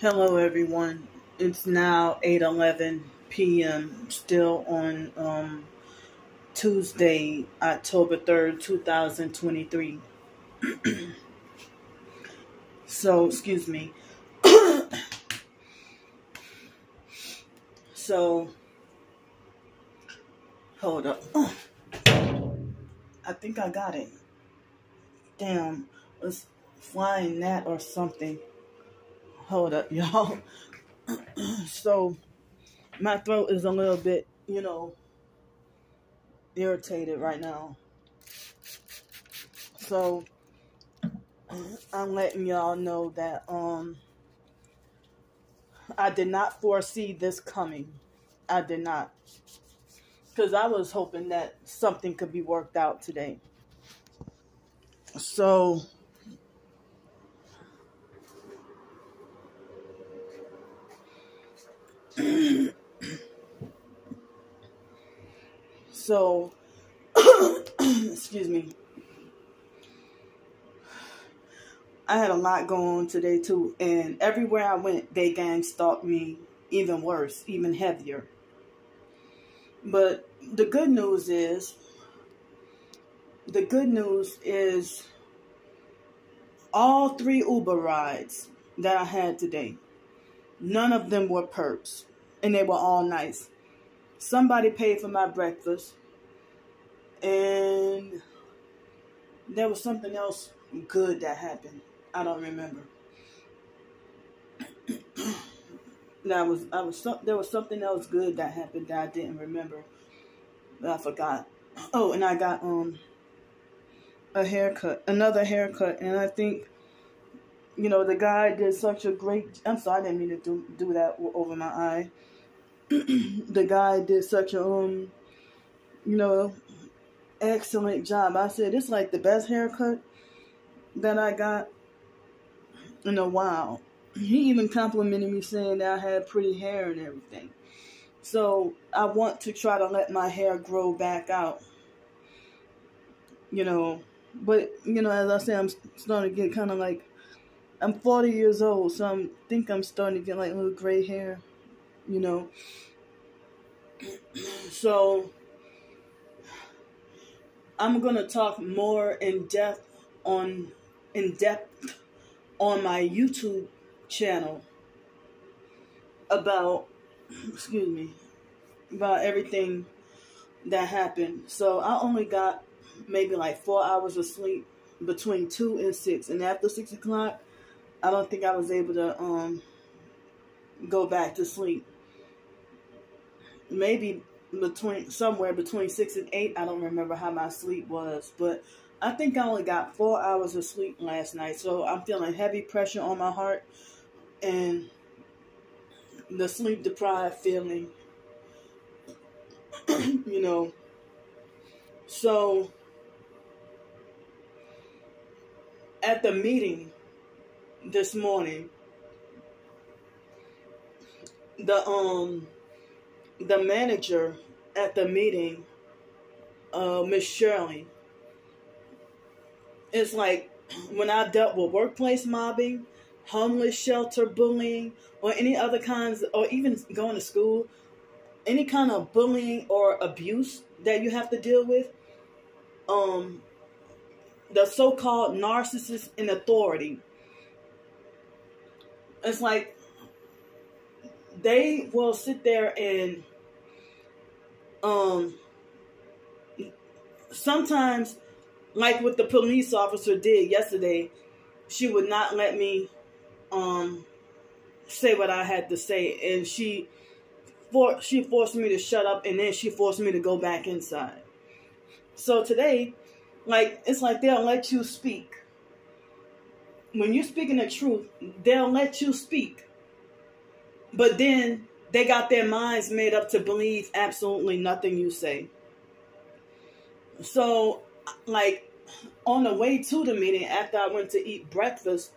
Hello, everyone. It's now 8:11 p.m. Still on um, Tuesday, October 3rd, 2023. so, excuse me. so, hold up. I think I got it. Damn, was flying that or something. Hold up, y'all. so, my throat is a little bit, you know, irritated right now. So, I'm letting y'all know that um I did not foresee this coming. I did not. Cuz I was hoping that something could be worked out today. So, so excuse me. I had a lot going on today too and everywhere i went they gang stalked me even worse even heavier. But the good news is the good news is all three uber rides that i had today none of them were perps and they were all nice somebody paid for my breakfast and there was something else good that happened. I don't remember. that was I was there was something else good that happened that I didn't remember. That I forgot. Oh, and I got um a haircut, another haircut, and I think you know the guy did such a great. I'm sorry, I didn't mean to do do that over my eye. the guy did such a um, you know, excellent job. I said it's like the best haircut that I got in a while. He even complimented me saying that I had pretty hair and everything. So I want to try to let my hair grow back out. You know, but you know, as I say, I'm starting to get kind of like I'm 40 years old, so I think I'm starting to get like little gray hair. You know, so I'm gonna talk more in depth on in depth on my YouTube channel about excuse me about everything that happened. So I only got maybe like four hours of sleep between two and six, and after six o'clock, I don't think I was able to um go back to sleep. Maybe between somewhere between six and eight. I don't remember how my sleep was, but I think I only got four hours of sleep last night. So I'm feeling heavy pressure on my heart and the sleep deprived feeling. you know. So at the meeting this morning, the um the manager at the meeting, uh, Miss Shirley, it's like when I dealt with workplace mobbing, homeless shelter bullying, or any other kinds, or even going to school, any kind of bullying or abuse that you have to deal with, um, the so-called narcissist in authority. It's like they will sit there and um sometimes like what the police officer did yesterday she would not let me um say what i had to say. And she for she forced me to shut up and then she forced me to go back inside. So today like it's like they'll let you speak when you're speaking the truth they'll let you speak but then they got their minds made up to believe absolutely nothing you say. So, like, on the way to the meeting, after I went to eat breakfast,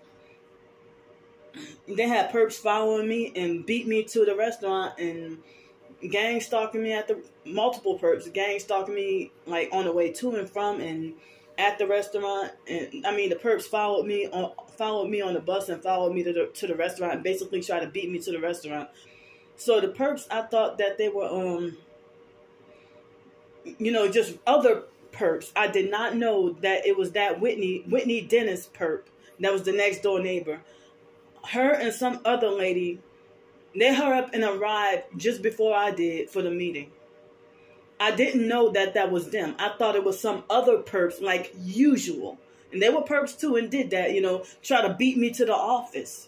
they had perps following me and beat me to the restaurant and gang stalking me at the multiple perps, gang stalking me like on the way to and from and at the restaurant, and I mean the perps followed me on followed me on the bus and followed me to the to the restaurant and basically tried to beat me to the restaurant. So the perps, I thought that they were um, you know, just other perps. I did not know that it was that Whitney Whitney Dennis perp that was the next door neighbor. Her and some other lady, they hurry up and arrived just before I did for the meeting. I didn't know that that was them. I thought it was some other perps like usual. And they were perps too and did that, you know, try to beat me to the office.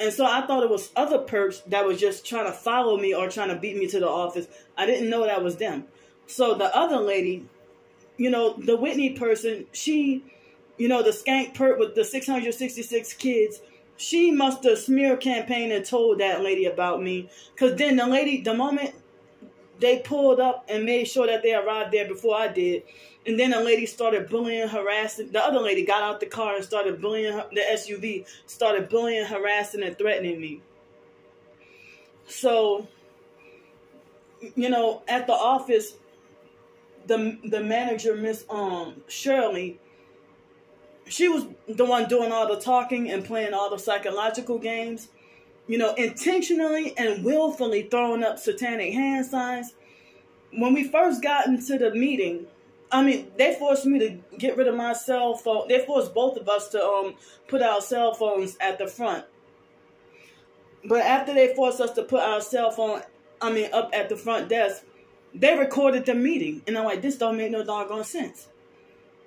And so I thought it was other perps that was just trying to follow me or trying to beat me to the office. I didn't know that was them. So the other lady, you know, the Whitney person, she, you know, the skank perp with the 666 kids, she must have smear campaign and told that lady about me. Because then the lady, the moment they pulled up and made sure that they arrived there before I did. And then a lady started bullying, harassing. The other lady got out the car and started bullying her, the SUV, started bullying, harassing, and threatening me. So, you know, at the office, the the manager, Miss um Shirley, she was the one doing all the talking and playing all the psychological games you know, intentionally and willfully throwing up satanic hand signs. When we first got into the meeting, I mean, they forced me to get rid of my cell phone. They forced both of us to um put our cell phones at the front. But after they forced us to put our cell phone, I mean, up at the front desk, they recorded the meeting, and I'm like, this don't make no doggone sense.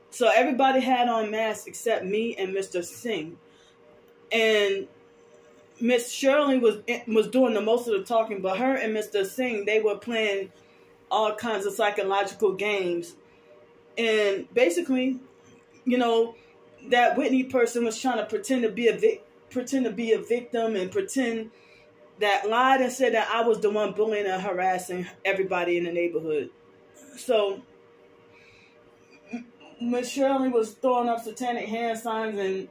So everybody had on masks except me and Mr. Singh, and Miss Shirley was was doing the most of the talking, but her and Mr. Singh they were playing all kinds of psychological games, and basically, you know, that Whitney person was trying to pretend to be a vic- pretend to be a victim and pretend that lied and said that I was the one bullying and harassing everybody in the neighborhood. So Miss Shirley was throwing up satanic hand signs and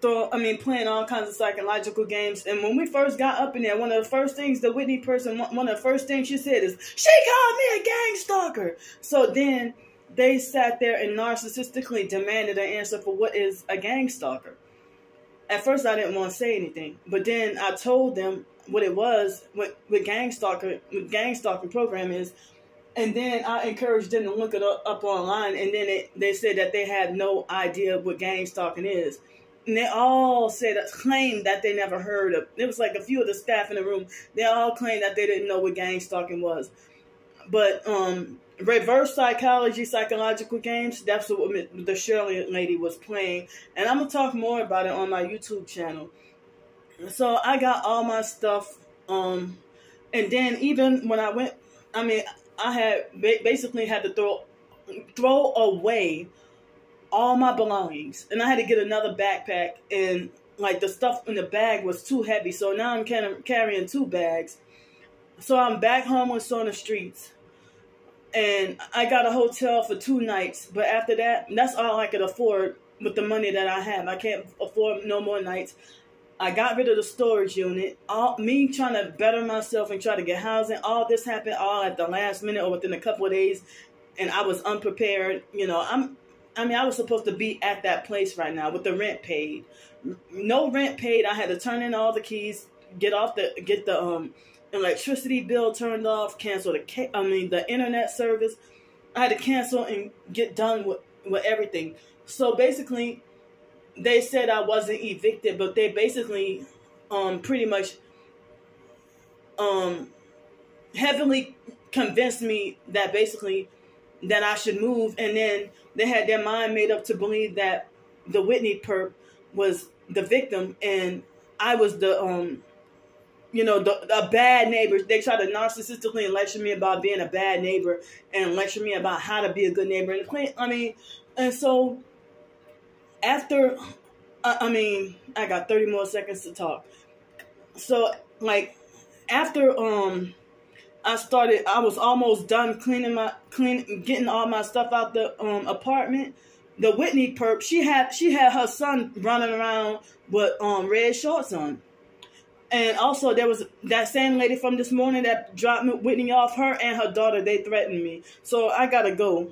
throw, I mean, playing all kinds of psychological games. And when we first got up in there, one of the first things the Whitney person, one of the first things she said is, "She called me a gang stalker." So then they sat there and narcissistically demanded an answer for what is a gang stalker. At first, I didn't want to say anything, but then I told them what it was, what what gang stalker, what gang stalking program is. And then I encouraged them to look it up, up online, and then it, they said that they had no idea what gang stalking is and they all said claimed that they never heard of. It was like a few of the staff in the room. They all claimed that they didn't know what gang stalking was. But um, reverse psychology, psychological games. That's what the Shirley lady was playing, and I'm gonna talk more about it on my YouTube channel. So I got all my stuff. Um, and then even when I went, I mean, I had basically had to throw throw away all my belongings, and I had to get another backpack, and like the stuff in the bag was too heavy, so now I'm kind of carrying two bags. So I'm back homeless on the streets, and I got a hotel for two nights. But after that, that's all I could afford with the money that I have. I can't afford no more nights. I got rid of the storage unit. All me trying to better myself and try to get housing. All this happened all at the last minute or within a couple of days, and I was unprepared. You know, I'm I mean, I was supposed to be at that place right now with the rent paid. No rent paid. I had to turn in all the keys, get off the get the um electricity bill turned off, cancel the I mean the internet service. I had to cancel and get done with with everything. So basically, they said I wasn't evicted, but they basically um pretty much um heavily convinced me that basically that I should move, and then they had their mind made up to believe that the Whitney perp was the victim, and I was the um, you know, the a bad neighbor. They tried to narcissistically lecture me about being a bad neighbor and lecture me about how to be a good neighbor. And I mean, and so after, I mean, I got thirty more seconds to talk. So like after um I started. I was almost done cleaning my clean, getting all my stuff out the um, apartment. The Whitney perp, she had she had her son running around with um red shorts on, and also there was that same lady from this morning that dropped Whitney off. Her and her daughter they threatened me, so I gotta go.